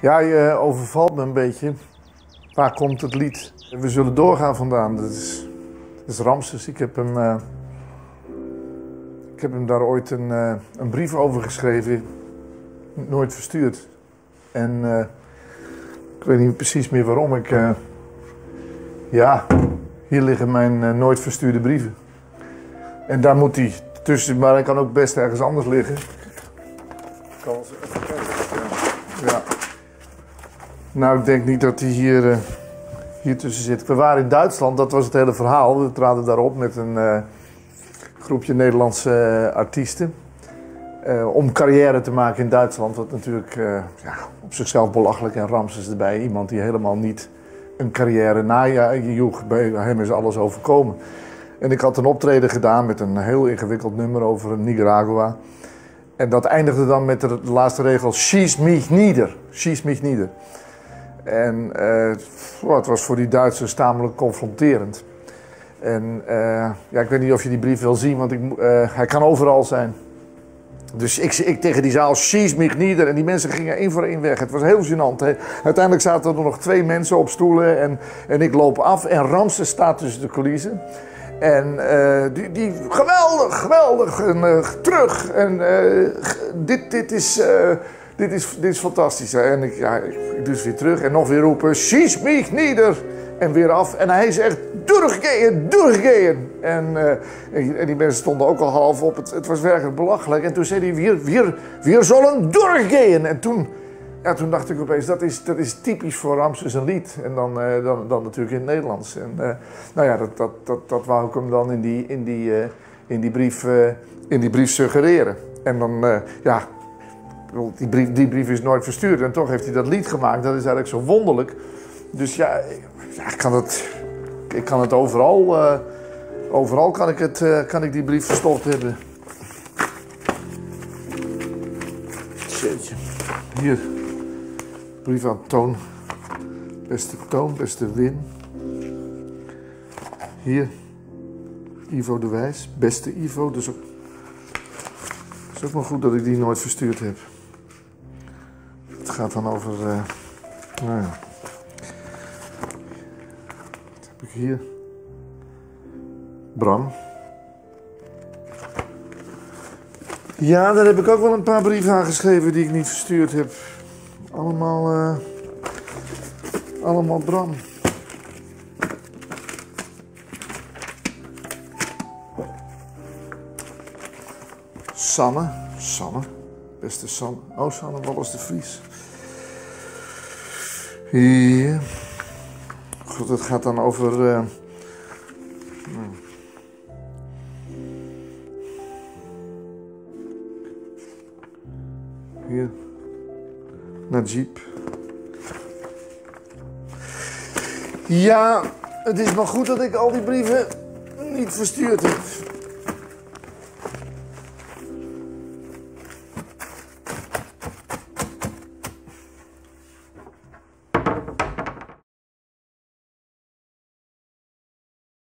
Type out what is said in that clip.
Ja, je overvalt me een beetje. Waar komt het lied? We zullen doorgaan vandaan. Dat is, dat is Ramses. Ik heb hem, eh, ik heb hem daar ooit een, eh, een brief over geschreven. Nooit verstuurd. En eh, ik weet niet precies meer waarom. Ik, ja, hier liggen mijn nooit verstuurde brieven. En daar moet hij tussen, maar hij kan ook best ergens anders liggen. Ik kan eens even kijken. Ja. Nou, ik denk niet dat hij hier, eh, hier tussen zit. We waren in Duitsland, dat was het hele verhaal. We traden daarop met een eh, groepje Nederlandse eh, artiesten. Om carrière te maken in Duitsland. Wat natuurlijk ja, op zichzelf belachelijk en Ramses erbij. Iemand die helemaal niet een carrière najoeg. Bij hem is alles overkomen. En ik had een optreden gedaan met een heel ingewikkeld nummer over Nicaragua. En dat eindigde dan met de laatste regel: Schieß mich nieder. Schieß mich nieder. En oh, het was voor die Duitsers tamelijk confronterend. En eh, ja, ik weet niet of je die brief wil zien, want ik, eh, hij kan overal zijn. Dus ik, ik tegen die zaal, schieß mich nieder. En die mensen gingen één voor één weg. Het was heel gênant. Uiteindelijk zaten er nog twee mensen op stoelen. En, en ik loop af. En Ramses staat tussen de coulissen. En die, die, geweldig, geweldig. En terug. En dit, dit, is, dit, is, dit is fantastisch. hè. En ik, ja, ik, het weer terug. En nog weer roepen, schieß mich nieder. En weer af. En hij zegt, doorgegaan, doorgegaan. En, eh, en, die mensen stonden ook al half op. Het, het was werkelijk belachelijk. En toen zei hij, weer, weer, weer zullen doorgaan. En toen, ja, toen dacht ik opeens, dat is, dat is typisch voor Ramses een lied. En dan, eh, dan, dan natuurlijk in het Nederlands. En eh, nou ja, dat, dat, dat, dat wou ik hem dan in die, in die, in die, brief, in die brief suggereren. En dan, ja, die brief, die brief is nooit verstuurd. En toch heeft hij dat lied gemaakt. Dat is eigenlijk zo wonderlijk. Dus ja, ik- kan het, ik kan het overal... eh, overal kan ik, het, eh, kan ik die brief verstopt hebben. Jeetje. Hier. Brief aan Toon. Beste Toon, beste Win. Hier. Ivo de Wijs. Beste Ivo. Dus ook, is ook wel goed dat ik die nooit verstuurd heb. Gaat dan over... eh, nou ja. Wat heb ik hier? Bram. Ja, daar heb ik ook wel een paar brieven aan geschreven die ik niet verstuurd heb. Allemaal, eh, allemaal Bram. Sanne, Sanne, beste Sanne. Oh, Sanne Wallis de Vries. Hier. Goed, het gaat dan over. hmm. Hier. Najib. Ja, het is maar goed dat ik al die brieven niet verstuurd heb.